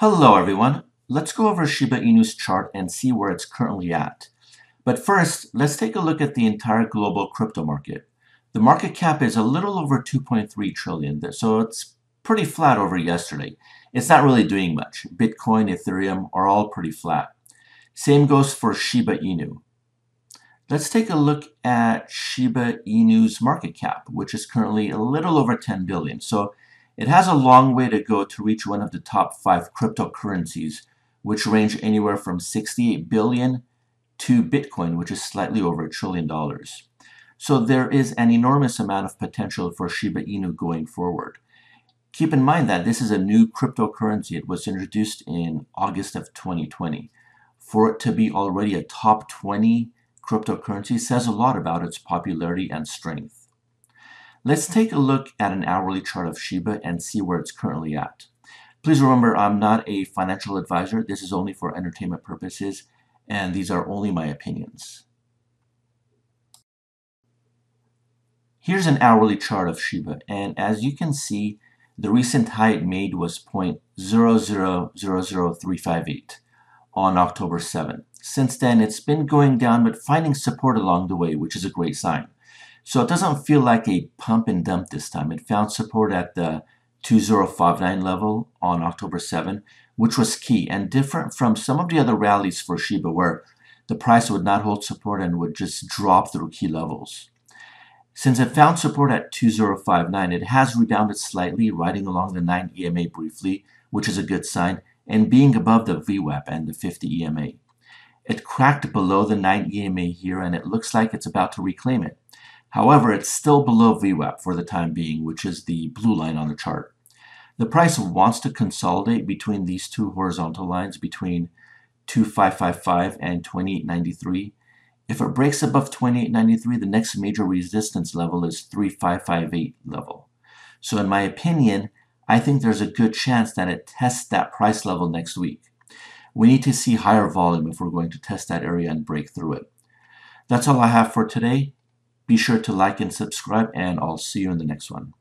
Hello everyone. Let's go over Shiba Inu's chart and see where it's currently at. But first, let's take a look at the entire global crypto market. The market cap is a little over 2.3 trillion, so it's pretty flat over yesterday. It's not really doing much. Bitcoin, Ethereum are all pretty flat. Same goes for Shiba Inu. Let's take a look at Shiba Inu's market cap, which is currently a little over 10 billion. So it has a long way to go to reach one of the top five cryptocurrencies, which range anywhere from 68 billion to Bitcoin, which is slightly over a trillion dollars. So there is an enormous amount of potential for Shiba Inu going forward. Keep in mind that this is a new cryptocurrency. It was introduced in August of 2020. For it to be already a top 20 cryptocurrency says a lot about its popularity and strength. Let's take a look at an hourly chart of Shiba and see where it's currently at. Please remember, I'm not a financial advisor. This is only for entertainment purposes, and these are only my opinions. Here's an hourly chart of Shiba, and as you can see, the recent high it made was 0.0000358 on October 7. Since then, it's been going down but finding support along the way, which is a great sign. So it doesn't feel like a pump and dump this time. It found support at the 2059 level on October 7, which was key and different from some of the other rallies for Shiba where the price would not hold support and would just drop through key levels. Since it found support at 2059, it has rebounded slightly, riding along the 9 EMA briefly, which is a good sign, and being above the VWAP and the 50 EMA. It cracked below the 9 EMA here and it looks like it's about to reclaim it. However, it's still below VWAP for the time being, which is the blue line on the chart. The price wants to consolidate between these two horizontal lines between 2555 and 2893. If it breaks above 2893, the next major resistance level is 3558 level. So in my opinion, I think there's a good chance that it tests that price level next week. We need to see higher volume if we're going to test that area and break through it. That's all I have for today. Be sure to like and subscribe, and I'll see you in the next one.